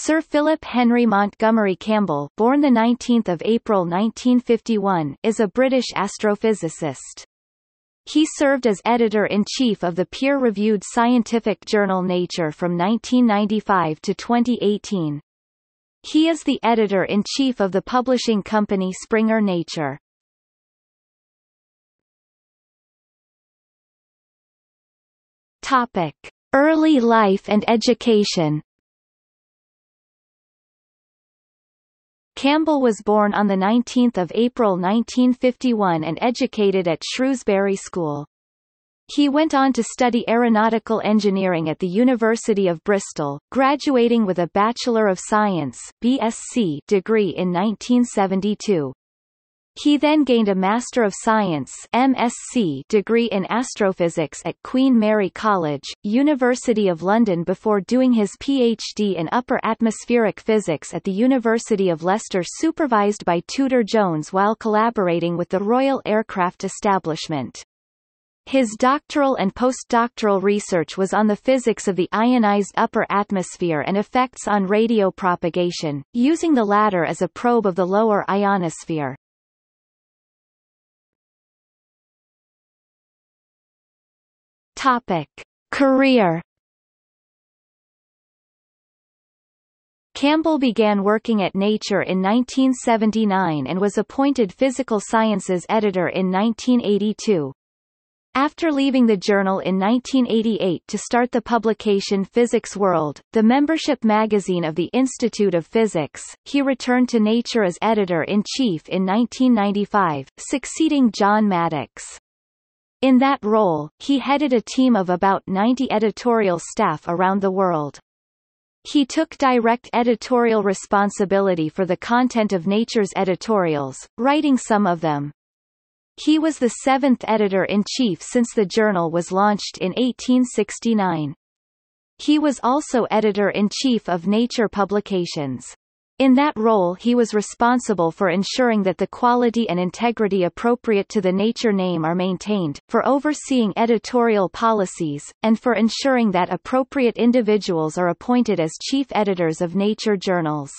Sir Philip Henry Montgomery Campbell born 19 April 1951 is a British astrophysicist. He served as editor-in-chief of the peer-reviewed scientific journal Nature from 1995 to 2018. He is the editor-in-chief of the publishing company Springer Nature. Topic: Early life and education. Campbell was born on 19 April 1951 and educated at Shrewsbury School. He went on to study aeronautical engineering at the University of Bristol, graduating with a Bachelor of Science BSc degree in 1972. He then gained a Master of Science MSc degree in astrophysics at Queen Mary College, University of London before doing his PhD in upper atmospheric physics at the University of Leicester supervised by Tudor Jones while collaborating with the Royal Aircraft Establishment. His doctoral and postdoctoral research was on the physics of the ionized upper atmosphere and effects on radio propagation, using the latter as a probe of the lower ionosphere. Topic. Career Campbell began working at Nature in 1979 and was appointed Physical Sciences editor in 1982. After leaving the journal in 1988 to start the publication Physics World, the membership magazine of the Institute of Physics, he returned to Nature as editor-in-chief in 1995, succeeding John Maddox. In that role, he headed a team of about 90 editorial staff around the world. He took direct editorial responsibility for the content of Nature's editorials, writing some of them. He was the seventh editor-in-chief since the journal was launched in 1869. He was also editor-in-chief of Nature Publications. In that role he was responsible for ensuring that the quality and integrity appropriate to the Nature name are maintained, for overseeing editorial policies, and for ensuring that appropriate individuals are appointed as chief editors of Nature journals.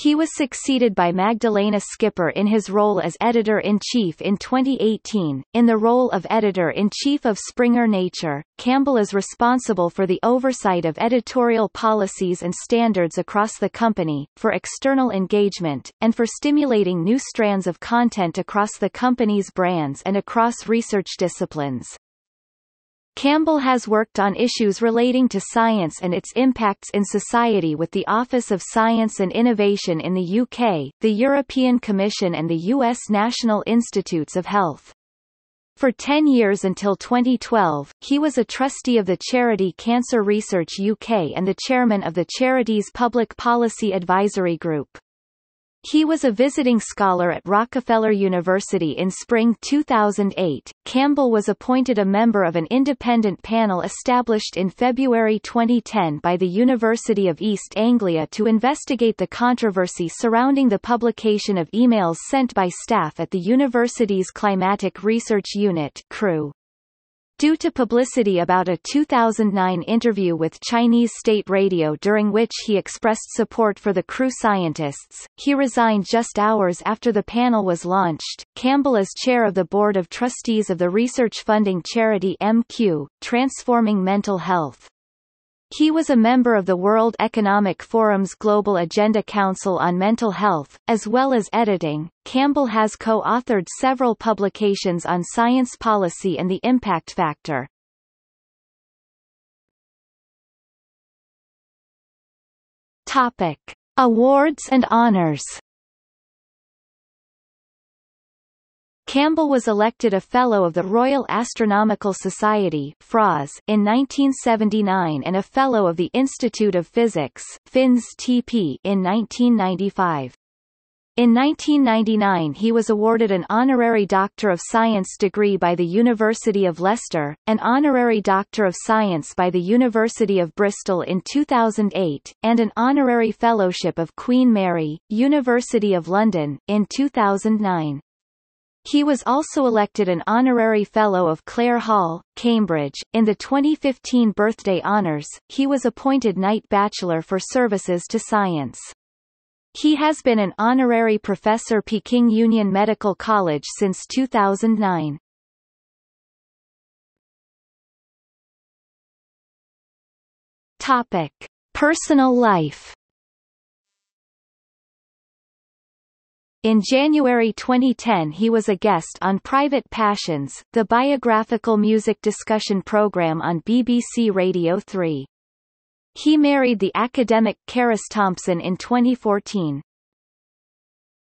He was succeeded by Magdalena Skipper in his role as editor-in-chief in 2018. In the role of editor-in-chief of Springer Nature, Campbell is responsible for the oversight of editorial policies and standards across the company, for external engagement, and for stimulating new strands of content across the company's brands and across research disciplines. Campbell has worked on issues relating to science and its impacts in society with the Office of Science and Innovation in the UK, the European Commission and the US National Institutes of Health. For 10 years until 2012, he was a trustee of the charity Cancer Research UK and the chairman of the charity's Public Policy Advisory Group. He was a visiting scholar at Rockefeller University in spring 2008. Campbell was appointed a member of an independent panel established in February 2010 by the University of East Anglia to investigate the controversy surrounding the publication of emails sent by staff at the university's Climatic Research Unit (CRU). Due to publicity about a 2009 interview with Chinese state radio during which he expressed support for the CRU scientists, he resigned just hours after the panel was launched. Campbell is chair of the board of trustees of the research funding charity MQ, Transforming Mental Health. He was a member of the World Economic Forum's Global Agenda Council on Mental Health, as well as editing. Campbell has co-authored several publications on science policy and the impact factor. Topic: Awards and honors. Campbell was elected a Fellow of the Royal Astronomical Society in 1979 and a Fellow of the Institute of Physics (FINS TP) in 1995. In 1999 he was awarded an Honorary Doctor of Science degree by the University of Leicester, an Honorary Doctor of Science by the University of Bristol in 2008, and an Honorary Fellowship of Queen Mary, University of London, in 2009. He was also elected an honorary Fellow of Clare Hall, Cambridge. In the 2015 birthday honours, he was appointed Knight Bachelor for services to science. He has been an honorary professor Peking Union Medical College since 2009. Topic: Personal life. In January 2010 he was a guest on Private Passions, the biographical music discussion program on BBC Radio 3. He married the academic Cerys Thompson in 2014.